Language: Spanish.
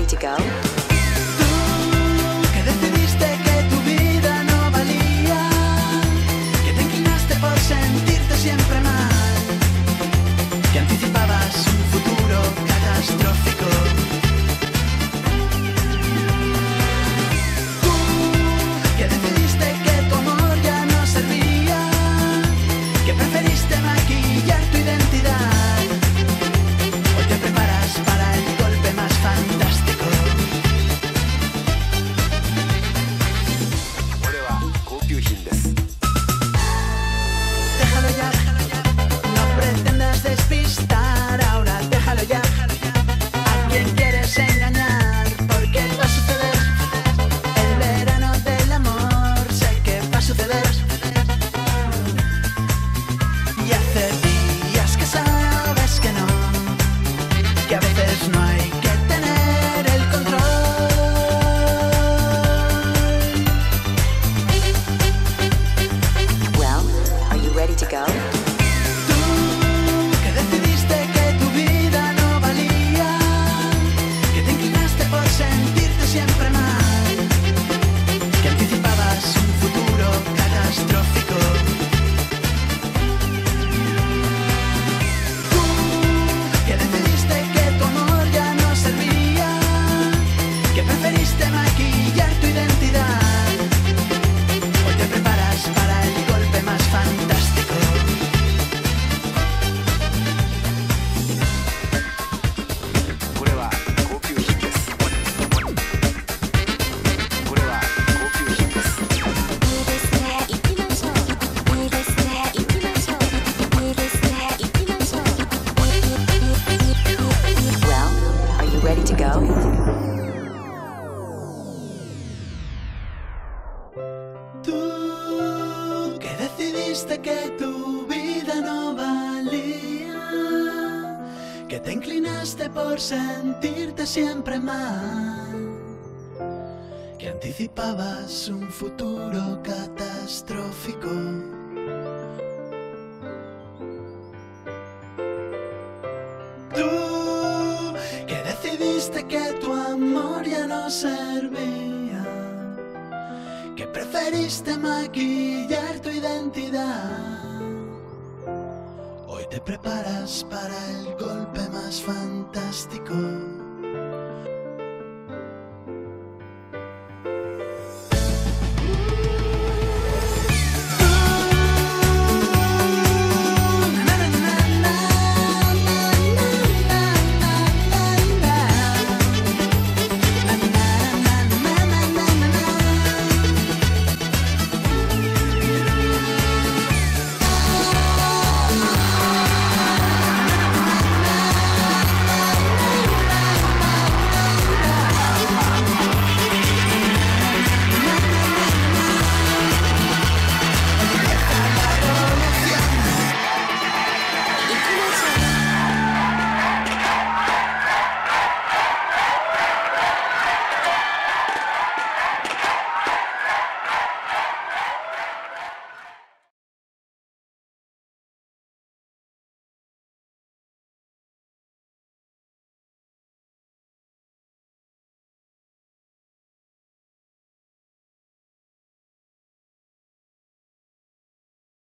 ready to go? to? Tú que decidiste que tu vida no valía, que te inclinaste por sentirte siempre mal, que anticipabas un futuro catastrófico que tu amor ya no servía, que preferiste maquillar tu identidad. Hoy te preparas para el golpe más fantástico.